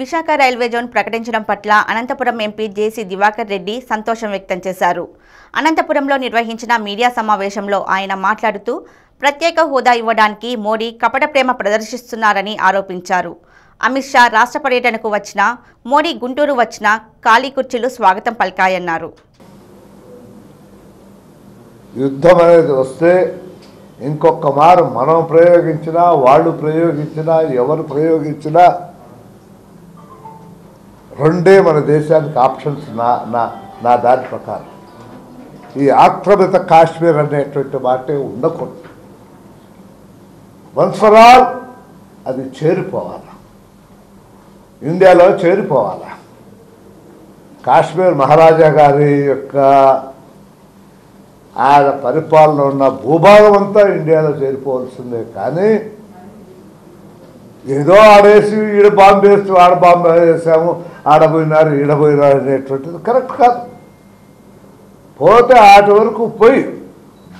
Visakha railway zone ప్రకటించడం పట్ల Anantapuram MP JC Diwakar Reddy సంతోషం వ్యక్తం చేశారు. అనంతపురంలో నిర్వహించిన మీడియా సమావేశంలో ఆయన మాట్లాడుతూ ప్రత్యేక హోదా ఇవ్వడానికి మోడీ కపట ప్రేమ ప్రదర్శిస్తున్నారని ఆరోపించారు. అమిత్ షా రాష్ట్ర పర్యటనకు వచ్చినా మోడీ గుంటూరు వచ్చినా ఖాళీ కుర్చీలు స్వాగతం పలికాయన్నారు. యుద్ధం అనేది వస్తే ఇంకొక మారు మనం ప్రయోగించినా వాళ్ళు ప్రయోగించినా ఎవరు ప్రయోగించినా రెండే మన దేశానికి ఆప్షన్స్ నా నా నా దాని ప్రకారం. ఈ ఆక్రమిత కాశ్మీర్ అనేటువంటి మాటే ఉండకూడదు. వన్స్ ఫర్ ఆల్ అది చేరిపోవాలా? ఇండియాలో చేరిపోవాలా? కాశ్మీర్ మహారాజా గారి యొక్క ఆయన పరిపాలన ఉన్న భూభాగం అంతా ఇండియాలో చేరిపోవాల్సిందే. కానీ ఏదో ఆడేసి ఈడ బాంబు వేస్తూ ఆడ బాంబు వేసాము ఆడపోయినారు ఈడపోయినారు అనేటువంటిది కరెక్ట్ కాదు. పోతే ఆట వరకు పోయి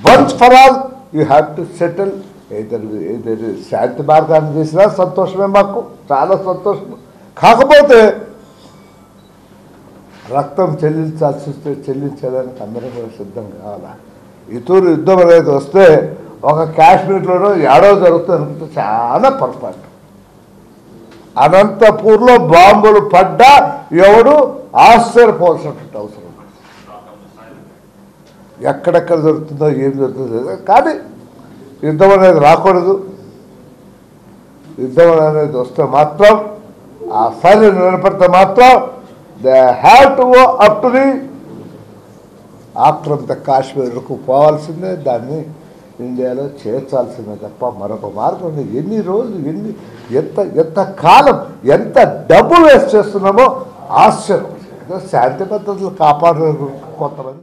once for all you have to settle ఏదైనా శాంతి మార్గాన్ని చేసినా సంతోషమే మాకు చాలా సంతోషం. కాకపోతే రక్తం చెల్లించాల్సి వస్తే చెల్లించేదానికి అందరం కూడా సిద్ధం కావాలా? ఇతూరు యుద్ధం అనేది వస్తే ఒక కాశ్మీర్లోనో ఏడో జరుగుతుంది అనుకుంటే చాలా పొరపాటు. అనంతపూర్లో బాంబులు పడ్డా ఎవడు? ఆశ్చర్యపోవాల్సినటువంటి అవసరం. ఎక్కడెక్కడ జరుగుతుందో ఏం జరుగుతుందో కానీ యుద్ధం అనేది రాకూడదు. యుద్ధం అనేది వస్తే మాత్రం ఆ సైన్యం నిలబడితే మాత్రం they have to go up to the ఆక్రమిత కాశ్మీర్కు పోవాల్సిందే. దాన్ని ఇండియాలో చేర్చాల్సిందే తప్ప మరొక మార్గం ఉంది. ఎన్ని రోజులు ఎన్ని ఎంత ఎంత కాలం ఎంత డబ్బు వేస్ట్ చేస్తున్నామో ఆశ్చర్యం. శాంతి భద్రతలు కాపాడే కొంతమంది.